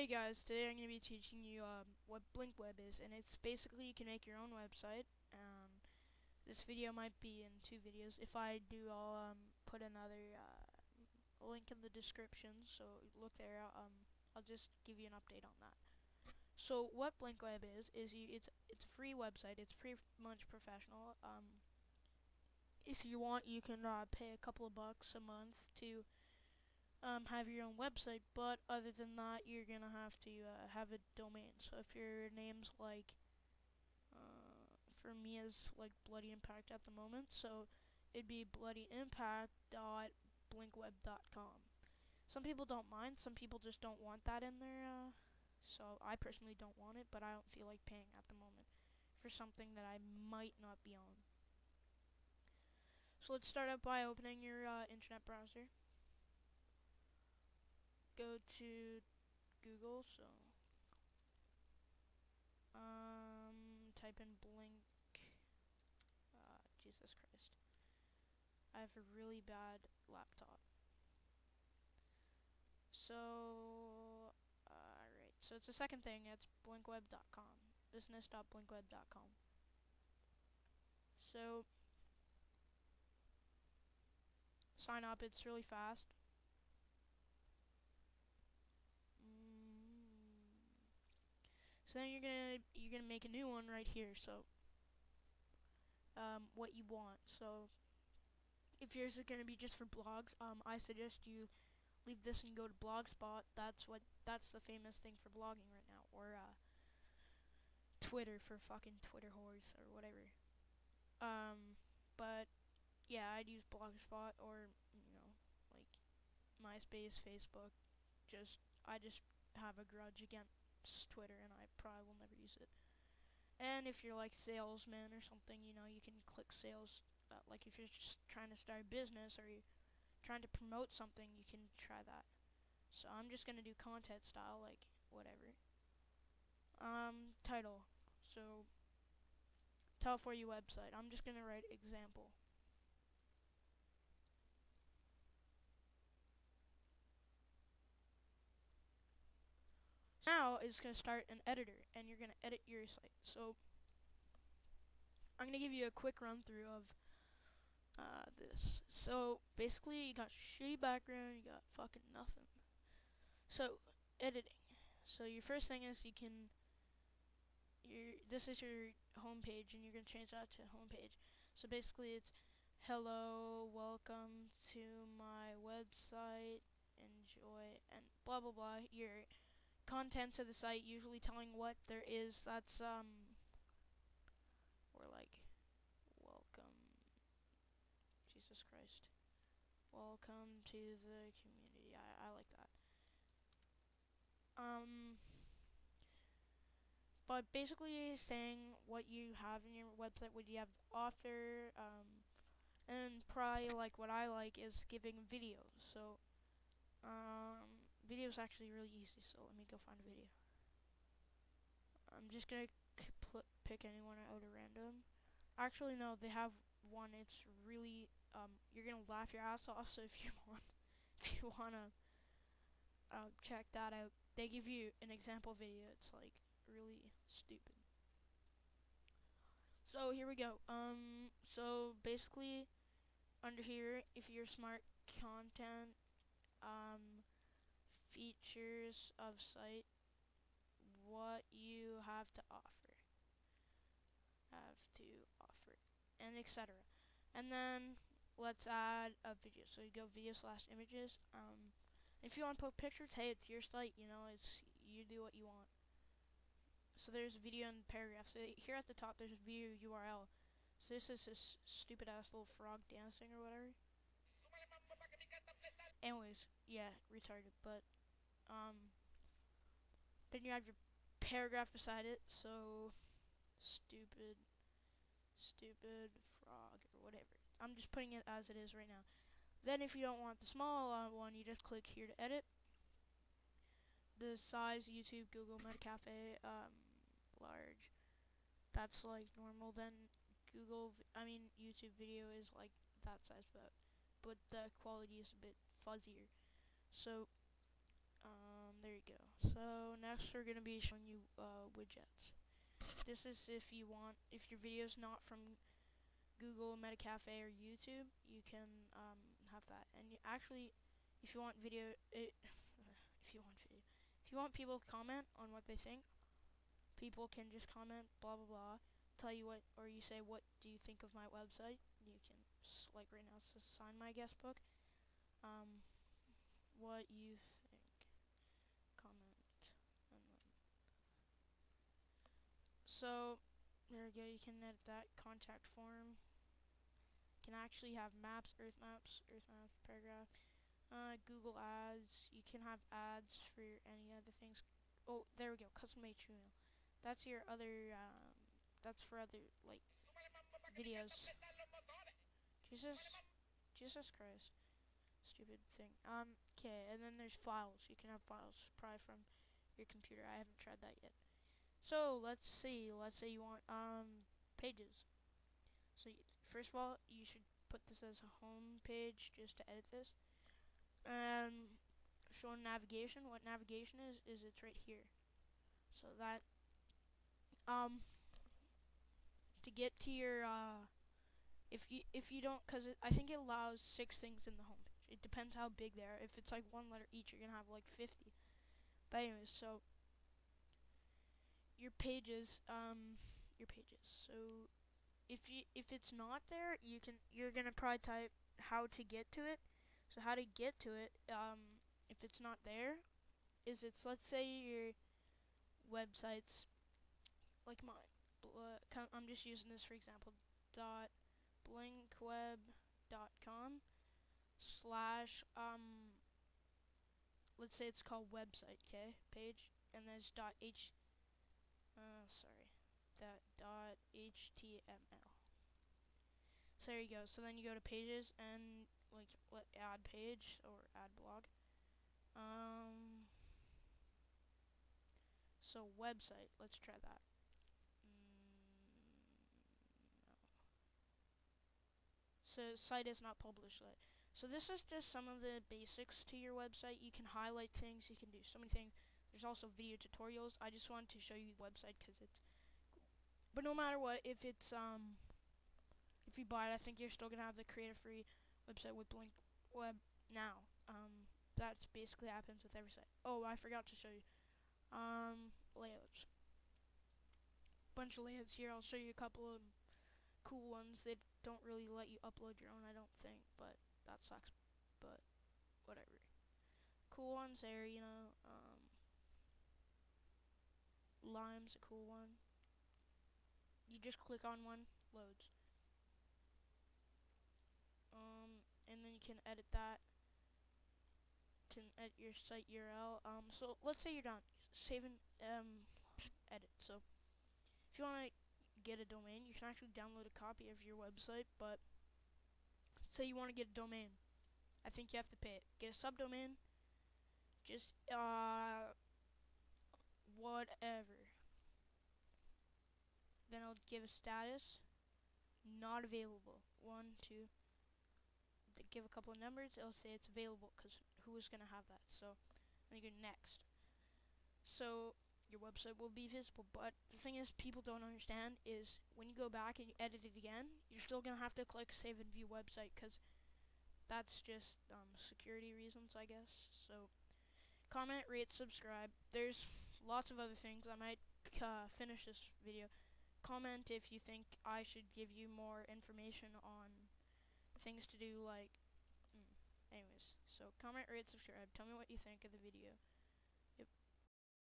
Hey guys, today I'm going to be teaching you um, what BlinkWeb is, and it's basically you can make your own website. Um, this video might be in two videos. If I do, I'll um, put another uh, link in the description, so look there. Um, I'll just give you an update on that. So what BlinkWeb is is you, it's it's a free website. It's pretty much professional. Um, if you want, you can uh, pay a couple of bucks a month to um, have your own website, but other than that, you're gonna have to uh, have a domain. So if your name's like, uh, for me is like Bloody Impact at the moment, so it'd be bloodyimpact.blinkweb.com. Some people don't mind. Some people just don't want that in there. Uh, so I personally don't want it, but I don't feel like paying at the moment for something that I might not be on. So let's start out by opening your uh, internet browser go to Google, so um, type in blink. Uh, Jesus Christ. I have a really bad laptop. So, alright, so it's the second thing, it's blinkweb.com, business.blinkweb.com. So, sign up, it's really fast. So then you're gonna you're gonna make a new one right here. So um, what you want. So if yours is gonna be just for blogs, um, I suggest you leave this and go to Blogspot. That's what that's the famous thing for blogging right now, or uh, Twitter for fucking Twitter whores or whatever. Um, but yeah, I'd use Blogspot or you know like MySpace, Facebook. Just I just have a grudge against Twitter, and I probably will never use it. And if you're like salesman or something, you know, you can click sales. Uh, like if you're just trying to start a business or you're trying to promote something, you can try that. So I'm just gonna do content style, like whatever. Um, title. So tell for you website. I'm just gonna write example. Now is going to start an editor, and you're going to edit your site. So I'm going to give you a quick run through of uh, this. So basically, you got shitty background, you got fucking nothing. So editing. So your first thing is you can. Your this is your home page, and you're gonna change that to home page. So basically, it's hello, welcome to my website, enjoy, and blah blah blah. Your contents of the site, usually telling what there is. That's um, or like, welcome, Jesus Christ, welcome to the community. I I like that. Um, but basically saying what you have in your website, what you have to offer, um, and probably like what I like is giving videos. So, um, is actually really easy, so let me go find a video. I'm just gonna pick anyone out at random. Actually, no, they have one. It's really um, you're gonna laugh your ass off. So if you want, if you wanna uh, check that out, they give you an example video. It's like really stupid. So here we go. Um, so basically, under here, if you're smart content, um, features of site, what you have to offer, have to offer, and etc. And then let's add a video. So you go video slash images. Um, if you want to put pictures, hey, it's your site. You know, it's you do what you want. So there's video and paragraph. So here at the top, there's video URL. So this is this stupid ass little frog dancing or whatever. Anyways, yeah, retarded, but um, then you have your paragraph beside it. So, stupid, stupid frog or whatever. I'm just putting it as it is right now. Then if you don't want the small uh, one, you just click here to edit. The size, YouTube, Google, Metacafe, um, large. That's like normal. Then Google, I mean YouTube video is like that size, but but the quality is a bit fuzzier. So um, there you go. So next we're gonna be showing you uh, widgets. This is if you want, if your video is not from Google, Metacafe, or YouTube, you can um, have that. And you actually, if you want video, it, if you want video, if you want people to comment on what they think, people can just comment blah blah blah, tell you what, or you say what do you think of my website. You can like right now it says sign my guest book. Um, what you think. Comment and then. So there we go. You can edit that contact form. You can actually have maps, Earth maps, Earth maps, paragraph. Uh, Google Ads. You can have ads for any other things. Oh, there we go. Custom HTML. That's your other. Um, that's for other like videos. Jesus, Jesus Christ stupid thing. Um, okay, and then there's files. You can have files probably from your computer. I haven't tried that yet. So let's see. Let's say you want um pages. So first of all, you should put this as a home page just to edit this. Um, show navigation. What navigation is is it's right here. So that um to get to your uh if you if you don't because I think it allows six things in the home page. it depends how big they are. If it's like one letter each, you're gonna have like 50. But anyways, so your pages, um, your pages. So if you if it's not there, you can you're gonna probably type how to get to it. So how to get to it, um, if it's not there, is it's let's say your websites like mine. I'm just using this for example. Dot blinkweb.com slash um let's say it's called website okay page and there's dot h uh sorry. That dot html so there you go. So then you go to pages and like let add page or add blog? Um so website. Let's try that. Mm, no. so site is not published yet. So this is just some of the basics to your website. You can highlight things, you can do so many things. There's also video tutorials. I just wanted to show you the website because it's. But no matter what, if it's um, if you buy it, I think you're still gonna have the creative free website with Blink Web now. Um, that's basically happens with every site. Oh, I forgot to show you. Um, layouts. Bunch of layouts here. I'll show you a couple of cool ones. that don't really let you upload your own, I don't think, but that sucks, but whatever. Cool ones there, you know. Um, Lime's a cool one. You just click on one, loads. Um, and then you can edit that. Can edit your site URL. Um, so let's say you're done. Save and um, edit. So if you want to get a domain, you can actually download a copy of your website, but say you want to get a domain. I think you have to pay it. Get a subdomain. Just uh whatever. Then I'll give a status. Not available. One, two. Give a couple of numbers. It'll say it's available because who is gonna have that? So then you go next. So your website will be visible. But the thing is, people don't understand is when you go back and you edit it again, you're still gonna have to click save and view website because that's just um, security reasons, I guess. So comment, rate, subscribe. There's lots of other things. I might uh, finish this video. Comment if you think I should give you more information on things to do like mm, anyways so comment rate subscribe tell me what you think of the video